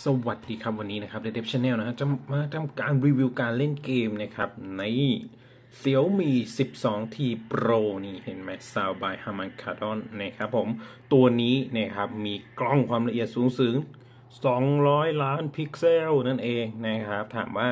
สวัสดีครับวันนี้นะครับเดฟ Channel นะฮะจะมาทำการรีวิวการเล่นเกมนะครับ ใน Xiaomi 12T Pro นี่เห็นไหม Sound by Harman Kardon นะครับผม ตัวนี้นะครับมีกล้องความละเอียดสูงถึง 200 ล้านพิกเซลนั่นเองนะครับ ถามว่า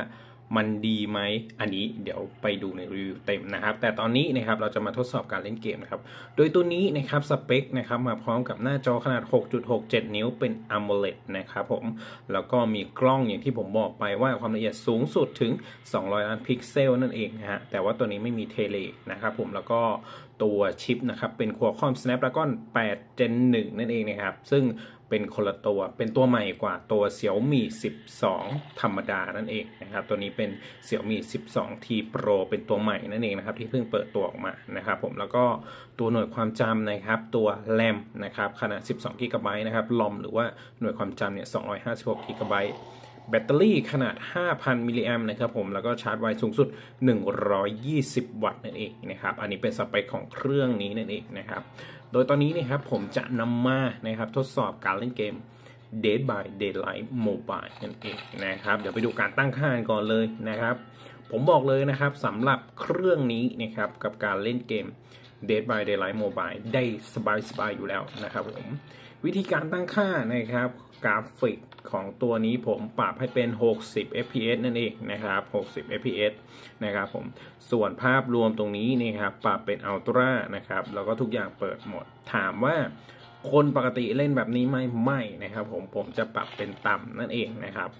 มันดีไหมอันนี้เดี๋ยวไปดูในรีวิวเต็มนะครับ แต่ตอนนี้นะครับเราจะมาทดสอบการเล่นเกมนะครับ โดยตัวนี้นะครับสเปคนะครับมาพร้อมกับหน้าจอขนาด 6.67 นิ้วเป็น AMOLED นะครับผม แล้วก็มีกล้องอย่างที่ผมบอกไปว่าความละเอียดสูงสุดถึง 200 ล้านพิกเซลนั่นเองนะฮะ แต่ว่าตัวนี้ไม่มีเทเลนะครับผม แล้วก็ตัวชิปนะครับเป็น Qualcomm Snapdragon 8 Gen 1 นั่นเองนะครับ ซึ่ง เป็นคนละตัว เป็นตัวใหม่กว่าตัว Xiaomi 12 ธรรมดานั่นเองนะครับ ตัวนี้เป็น Xiaomi 12T Pro เป็นตัวใหม่นั่นเองนะครับ ที่เพิ่งเปิดตัวออกมานะครับ ผมแล้วก็ตัวหน่วยความจำนะครับ ตัว RAM นะครับขนาด 12 GB นะครับ ROM หรือว่าหน่วยความจำเนี่ย 256 GB แบตเตอรี่ขนาด 5,000 มิลลิแอมนะครับผม แล้วก็ชาร์จไวสูงสุด 120 วัตต์นั่นเองนะครับ อันนี้เป็นสเปคของเครื่องนี้นั่นเองนะครับ โดยตอนนี้นะครับผมจะนำมานะครับทดสอบการเล่นเกม Dead by Daylight Mobile นั่นเองนะครับ เดี๋ยวไปดูการตั้งค่าก่อนเลยนะครับ ผมบอกเลยนะครับสำหรับเครื่องนี้นะครับกับการเล่นเกม Dead by Daylight Mobile ได้สบายๆอยู่แล้วนะครับผม วิธีการตั้งค่านะครับกราฟิกของตัวนี้ผมปรับให้เป็น 60 fps นั่นเองนะครับ 60 fps นะครับผม ส่วนภาพรวมตรงนี้นี่ครับปรับเป็น Ultra นะครับ แล้วก็ทุกอย่างเปิดหมด ถามว่าคนปกติเล่นแบบนี้ไหมไม่นะครับ ผม ผมจะปรับเป็นต่ำนั่นเองนะครับ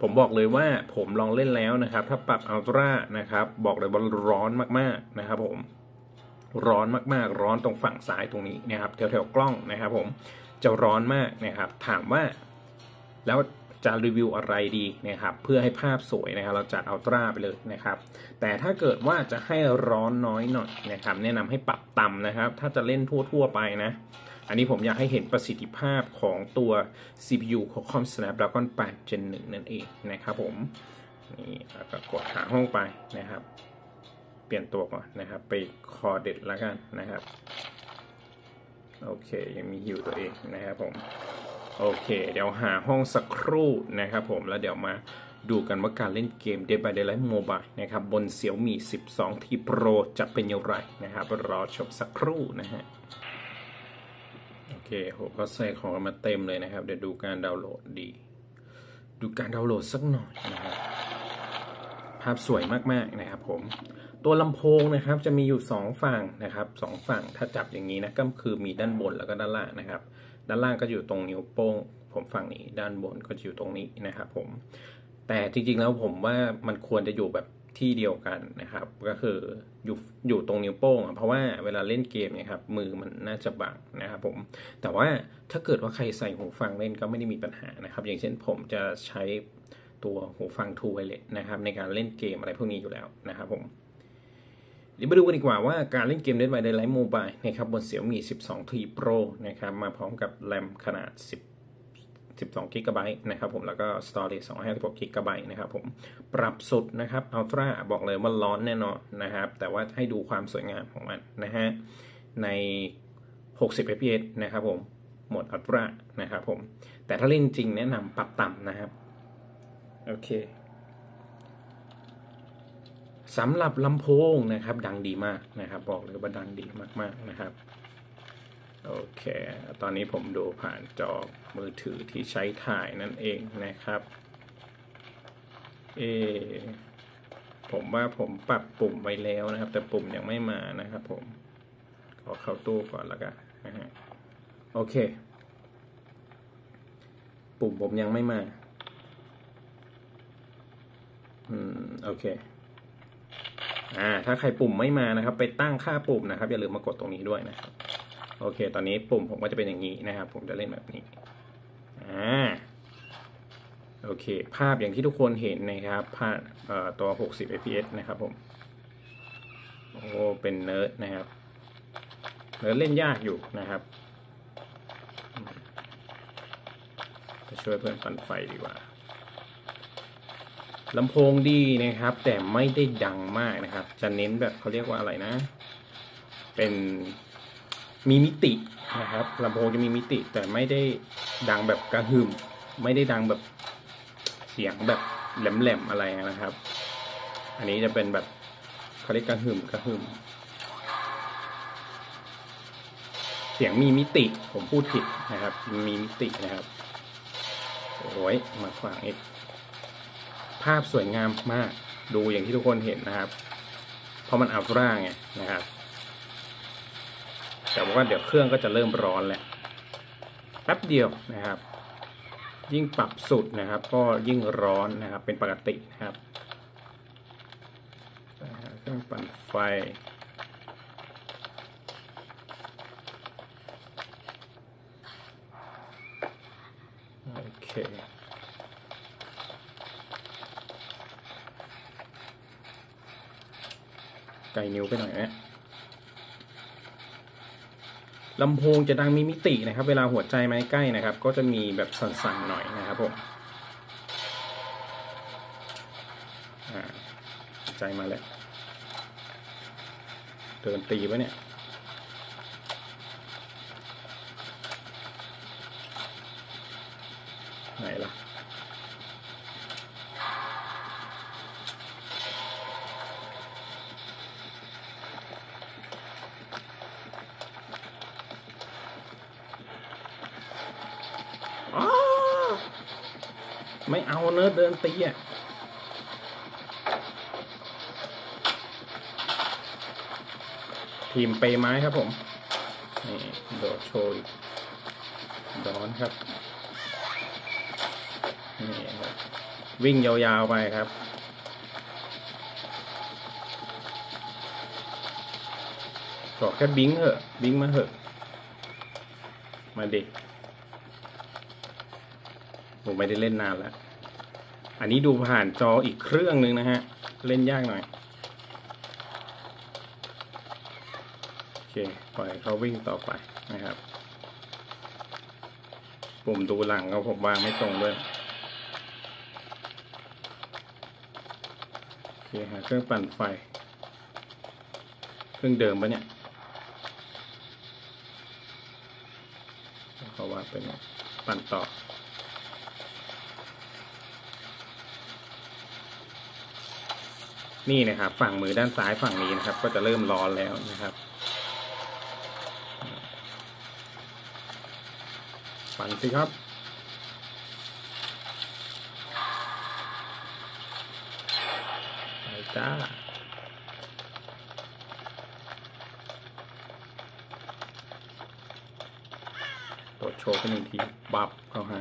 ผมบอกเลยว่าผมลองเล่นแล้วนะครับ ถ้าปรับ Ultra นะครับ บอกเลยว่าร้อนมากๆนะครับผม ร้อนมากๆ ร้อนตรงฝั่งซ้ายตรงนี้นะครับแถวๆกล้องนะครับผมจะร้อนมากนะครับ ถามว่า แล้วจะรีวิวอะไรดีนะครับ เพื่อให้ภาพสวยนะครับ เราจัดอัลตร้าไปเลยนะครับ แต่ถ้าเกิดว่าจะให้ร้อนน้อยหน่อยนะครับ แนะนำให้ปรับต่ำนะครับ ถ้าจะเล่นทั่ว ๆ ไปนะ อันนี้ผมอยากให้เห็นประสิทธิภาพของตัว CPU Qualcomm Snapdragon 8 Gen 1 นั่นเองนะครับผมนี่แล้วก็กดหาห้องไปนะครับ เปลี่ยนตัวก่อนนะครับ ไปคอเด็ดแล้วกันนะครับ โอเค ยังมีฮิวตัวเองนะครับผมโอเค เดี๋ยวหาห้องสักครู่นะครับผมแล้วเดี๋ยวมาดูกันว่าการเล่นเกม Dead by Daylight Mobile นะครับ บน Xiaomi 12T Pro จะเป็นอย่างไรนะครับ รอชมสักครู่นะฮะ โอเคผมก็ใส่ของมาเต็มเลยนะครับ เดี๋ยวดูการดาวน์โหลดดี ดูการดาวน์โหลดสักหน่อยนะครับ ภาพสวยมาก ๆ นะครับผม ตัวลำโพงนะครับจะมีอยู่ 2 ฝั่งนะครับสองฝั่งถ้าจับอย่างนี้นะก็คือมีด้านบนแล้วก็ด้านล่างนะครับ ด้านล่างก็อยู่ตรงนิ้วโป้ง ผมฝั่งนี้ ด้านบนก็อยู่ตรงนี้นะครับผมแต่จริงๆแล้วผมว่ามันควรจะอยู่แบบที่เดียวกันนะครับ ก็คืออยู่อยู่ตรงนิ้วโป้งเพราะว่าเวลาเล่นเกมเนี่ยครับมือมันน่าจะบังนะครับผมแต่ว่าถ้าเกิดว่าใครใส่หูฟังเล่นก็ไม่ได้มีปัญหานะครับ อย่างเช่นผมจะใช้ตัวหูฟัง True Wireless นะครับในการเล่นเกมอะไรพวกนี้อยู่แล้วนะครับผม เดี๋ยวมาดูกันดีกว่าว่าการเล่นเกม Dead by Daylight Mobile นะครับบน Xiaomi 12T Pro นะครับมาพร้อมกับ RAM ขนาด 10 12 g b นะครับผมแล้วก็ Storage 256 g b นะครับผมปรับสุดนะครับ Ultra บอกเลยว่าร้อนแน่นอนนะครับ แต่ว่าให้ดูความสวยงามของมันนะฮะใน 60 fps นะครับผมโหมด Ultra นะครับผมแต่ถ้าเล่นจริงแนะนำปรับต่ำนะครับ โอเค สำหรับลำโพงนะครับ ดังดีมากนะครับ บอกเลยว่าดังดีมากๆนะครับโอเค ตอนนี้ผมดูผ่านจอมือถือที่ใช้ถ่ายนั่นเองนะครับ เอ ผมว่าผมปรับปุ่มไว้แล้วนะครับ แต่ปุ่มยังไม่มานะครับผม ขอเข้าตู้ก่อนแล้วกันนะฮะ โอเค ปุ่มผมยังไม่มา อืม โอเค อ่าถ้าใครปุ่มไม่มานะครับ ไปตั้งค่าปุ่มนะครับ อย่าลืมมากดตรงนี้ด้วยนะครับโอเค ตอนนี้ปุ่มผมก็จะเป็นอย่างนี้นะครับ ผมจะเล่นแบบนี้อ่าโอเค ภาพอย่างที่ทุกคนเห็นนะครับภาพตัว 60 fps นะครับผมโอ้เป็น Nurse นะครับ Nurse เล่นยากอยู่นะครับจะช่วยเพื่อนปั่นไฟดีกว่า ลำโพงดีนะครับ แต่ไม่ได้ดังมากนะครับ จะเน้นแบบเขาเรียกว่าอะไรนะ เป็นมีมิตินะครับลำโพงจะมีมิติ แต่ไม่ได้ดังแบบกระหึ่มไม่ได้ดังแบบเสียงแบบแหลมๆอะไรนะครับ อันนี้จะเป็นแบบเขาเรียกกระหึ่มกระหึ่มเสียงมีมิติผมพูดผิดนะครับ มีมิตินะครับโอ้ยมาขวางอีก ภาพสวยงามมาก ดูอย่างที่ทุกคนเห็นนะครับ เพราะมันอัลตร้าไงนะครับ แต่ว่าเดี๋ยวเครื่องก็จะเริ่มร้อนแหล้วแป๊บเดียวนะครับ ยิ่งปรับสุดนะครับ ก็ยิ่งร้อนนะครับ เป็นปกตินะครับเครื่องปั่นไฟโอเค ไกลนิ้วไปหน่อยนะลำโพงจะดังมีมิตินะครับ เวลาหัวใจไม้ใกล้นะครับ ก็จะมีแบบสั่นๆหน่อยนะครับผมหัวใจมาแล้ว เดินตีปะเนี่ยไหนล่ะ ไม่เอาเนิร์ดเดินตีอะทีมเปไม้ครับผม นี่โดดโชยดอนครับ นี่ครับ วิ่งยาวๆไปครับบอแค่บิงเหอะ บิงมาเหอะ มาดิ ผมไม่ได้เล่นนานแล้ว อันนี้ดูผ่านจออีกเครื่องนึงนะฮะ เล่นยากหน่อย โอเค ปล่อยเขาวิ่งต่อไปนะครับปุ่มดูหลังก็ผมวางไม่ตรงด้วย โอเค หาเครื่องปั่นไฟ เครื่องเดิมปะเนี่ยเขาว่าเป็นปั่นต่อ นี่นะครับ ฝั่งมือด้านซ้ายฝั่งนี้นะครับ ก็จะเริ่มร้อนแล้วนะครับปั่นสิครับไปจ้าตรวจโชว์กันหนึ่งที บับเข้าให้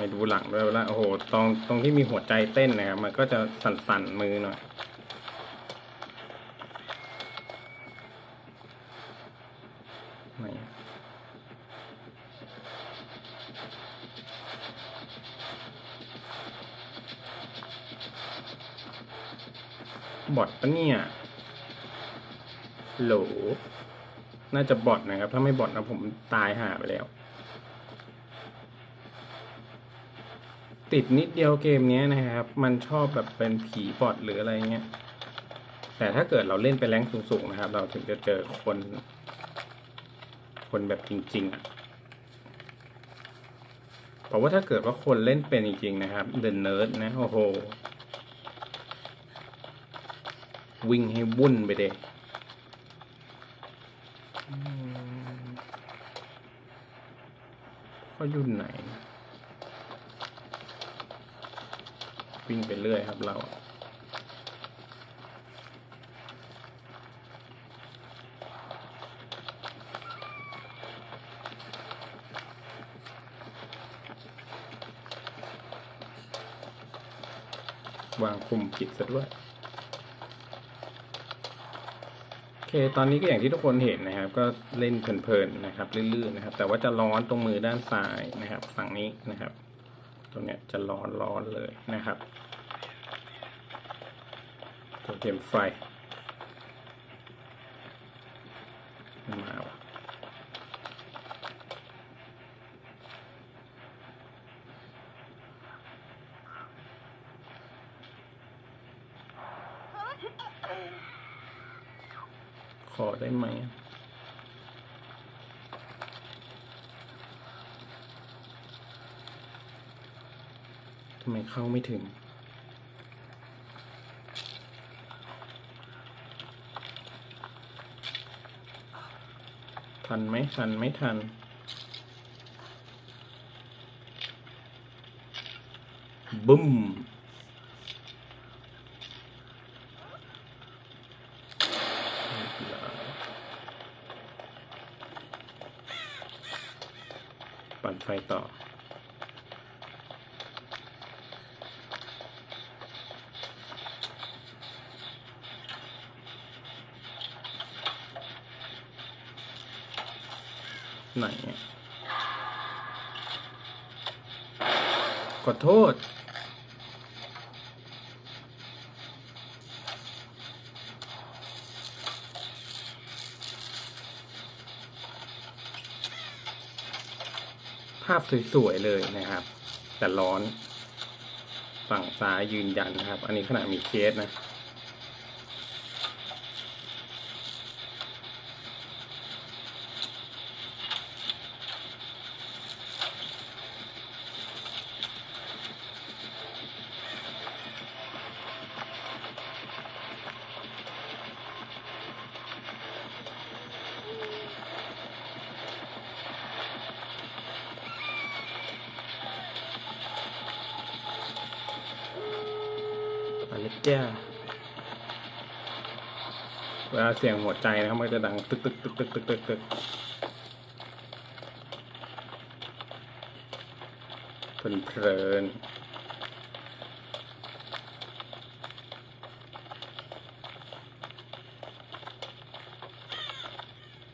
ไม่ดูหลังด้วยเวลาโอ้โหตรงตรงที่มีหัวใจเต้นนะครับ มันก็จะสั่นๆมือหน่อยนอะบอทปะเนี่ยโหล น่าจะบอทนะครับ ถ้าไม่บอทนะผมตายห่าไปแล้ว ติดนิดเดียวเกมนี้นะครับ มันชอบแบบเป็นผีบอทหรืออะไรเงี้ย แต่ถ้าเกิดเราเล่นไปแรงสูงๆนะครับ เราถึงจะเจอคน คนแบบจริงๆอะเพราะว่าถ้าเกิดว่าคนเล่นเป็นจริงๆนะครับ The Nerd นะ โอ้โห วิ่งให้วุ่นไปเด็กเขาอยู่ไหน วิ่งไปเรื่อยครับเรา วางปุ่มผิดซะด้วยโอเคตอนนี้ก็อย่างที่ทุกคนเห็นนะครับ ก็เล่นเพลินๆนะครับ ลื่นๆนะครับ แต่ว่าจะร้อนตรงมือด้านซ้ายนะครับ ฝั่งนี้นะครับ ตรงเนี้ยจะร้อนร้อนเลยนะครับ ตัวเตรียมไฟมาวะอได้ไหมำไมเข้าไม่ถึง ทันไหมทันไม่ทัน บึ้มปั่นไฟต่อ ไหนอะ ขอโทษ ภาพสวยๆเลยนะครับ แต่ร้อน ฝั่งซ้ายยืนยันนะครับ อันนี้ขณะมีเคสนะ อันนี้แก้เวลาเสียงหัวใจนะครับมันจะดังตึกตึกตึกตึกตึกตึกตึกเพลินเพลิน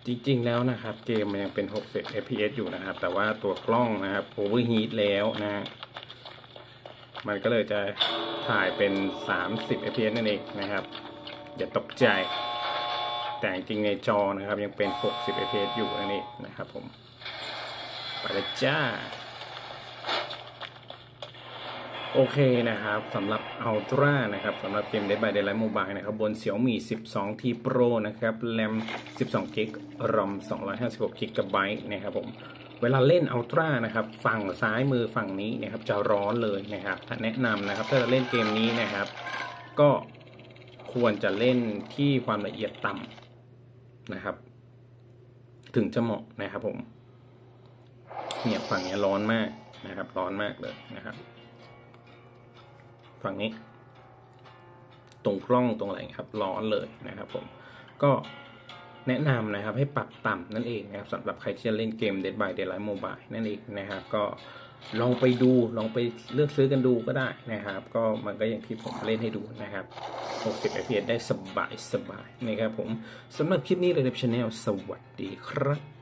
จริงๆ แล้วนะครับ เกมมันยังเป็น 60 fps อยู่นะครับ แต่ว่าตัวกล้องนะครับ overheat แล้วนะฮะ มันก็เลยจะถ่ายเป็น 30 fps นั่นเองนะครับ อย่าตกใจ แต่จริงในจอนะครับยังเป็น 60 fps อยู่นั่นเองนะครับผม ไปเลยจ้า โอเคนะครับสำหรับ Ultra นะครับสำหรับเกม Dead by Daylight Mobile นะครับ บน Xiaomi 12T Pro นะครับ RAM 12 GB ROM 256 GB นะครับผม เวลาเล่น Ultra นะครับฝั่งซ้ายมือฝั่งนี้นะครับจะร้อนเลยนะครับถ้าแนะนำนะครับถ้าจะเล่นเกมนี้นะครับ ก็ควรจะเล่นที่ความละเอียดต่ำนะครับ ถึงจะเหมาะนะครับผมเนี่ยฝั่งนี้ร้อนมากนะครับ ร้อนมากเลยนะครับ ฝั่งนี้ ตรงกล้องตรงอะไรครับ ร้อนเลยนะครับผมก็ แนะนำนะครับให้ปรับต่ำนั่นเองนะครับสำหรับใครที่จะเล่นเกม Dead by Daylight Mobile นั่นเองนะครับ ก็ลองไปดูลองไปเลือกซื้อกันดูก็ได้นะครับ ก็มันก็อย่างที่ผมเล่นให้ดูนะครับ 60 fps ได้สบายสบายนะครับผมสำหรับคลิปนี้เลยในชาแนลสวัสดีครับ